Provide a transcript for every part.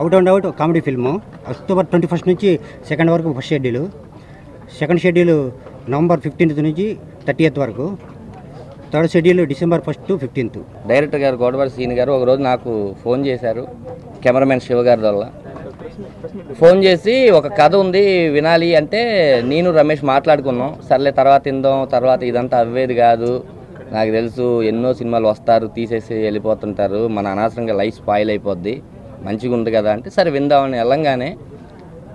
Out and out comedy film October twenty first నుంచి second వరకు first schedule second schedule November fifteenth నుంచి thirty వరకు. Third schedule December first fifteenth director గారు గోడవారి సీని గారు ఒకరోజు నాకు ఫోన్ చేశారు కెమెరామెన్ శివ గారి వల్ల. ఫోన్ చేసి ఒక కథ ఉంది వినాలి అంటే నేను రమేష్ మాట్లాడుకున్నాం. సర్లే తర్వాత ఇందాం తర్వాత ఇదంతా అవ్వేది కాదు. నాకు తెలుసు ఎన్నో సినిమాలు వస్తారు తీసేసి వెళ్ళిపోతుంటారు. మన అనవసరంగా లైఫ్ స్పాయిల్ అయిపోద్ది. మంచిగా ఉంది కదా అంటే సరే విందామని వెళ్ళంగానే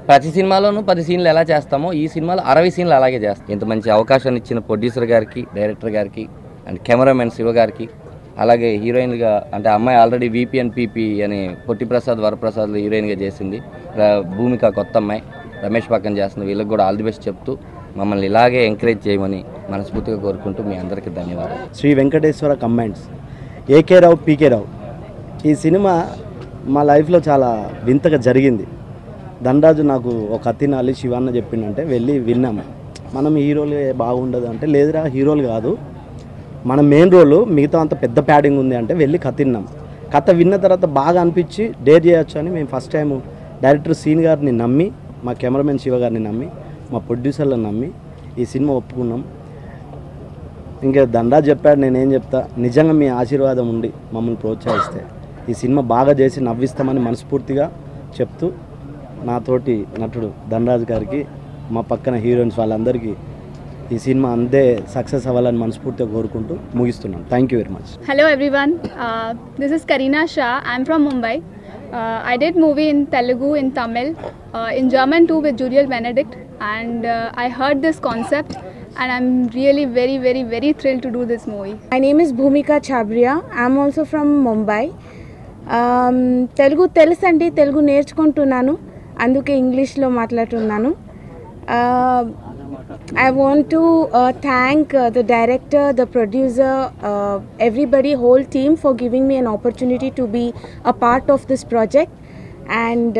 ప్రతి సినిమాలోనూ పది సీన్లు ఎలా చేస్తామో ఈ సినిమాలో అరవై సీన్లు అలాగే చేస్తాం. ఇంత మంచి అవకాశాన్ని ఇచ్చిన ప్రొడ్యూసర్ గారికి డైరెక్టర్ గారికి అండ్ కెమెరామెన్ శివ గారికి అలాగే హీరోయిన్గా అంటే అమ్మాయి ఆల్రెడీ వీపీ అండ్ పీపీ అని పొట్టి ప్రసాద్ వరప్రసాద్ హీరోయిన్గా చేసింది. భూమిక కొత్త అమ్మాయి రమేష్ పక్కన చేస్తుంది. వీళ్ళకి కూడా ఆల్ ది బెస్ట్ చెప్తూ మమ్మల్ని ఇలాగే ఎంకరేజ్ చేయమని మనస్ఫూర్తిగా కోరుకుంటూ మీ అందరికీ ధన్యవాదాలు. Shri Venkateswara comments AK Rao PK Rao. ఈ సినిమా మా లైఫ్లో చాలా వింతగా జరిగింది. దండరాజు నాకు ఒక అతినాలి శివాన్న చెప్పిండంటే వెళ్ళి విన్నాము మనం హీరోలు బాగుండదు అంటే లేదురా హీరోలు కాదు. మన మెయిన్ రోల్ మిగతా అంత పెద్ద ప్యాడింగ్ ఉంది అంటే వెళ్ళి కథ విన్నాం. కథ విన్న తర్వాత బాగా అనిపించి డేర్ చేయొచ్చు అని మేము ఫస్ట్ టైం డైరెక్టర్ సీన్ గారిని నమ్మి మా కెమెరామెన్ శివ గారిని నమ్మి మా ప్రొడ్యూసర్లను నమ్మి ఈ సినిమా ఒప్పుకున్నాం. ఇంకా దండా చెప్పాడు నేనేం చెప్తా? నిజంగా మీ ఆశీర్వాదం ఉండి మమ్మల్ని ప్రోత్సహిస్తే. ఈ సినిమా బాగా చేసి నవ్విస్తామని మనస్ఫూర్తిగా చెప్తూ నాతోటి నటుడు ధనరాజు గారికి మా పక్కన హీరోయిన్స్ వాళ్ళందరికీ ఈ సినిమా అందే సక్సెస్ అవ్వాలని మనస్ఫూర్తిగా కోరుకుంటూ ముగిస్తున్నాను. Thank you very much hello everyone this is Kareena Shah I'm from Mumbai I did movie in Telugu in Tamil in German too with Juriel Benedict and I heard this concept and i'm really very very very thrilled to do this movie. My name is bhumika chabria. I'm also from mumbai. Telugu తెలుసండి తెలుగు నేర్చుకుంటున్నాను. అందుకే ఇంగ్లీష్లో మాట్లాడుతున్నాను. I want to thank the director the producer everybody whole team for giving me an opportunity to be a part of this project and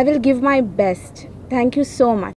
I will give my best thank you so much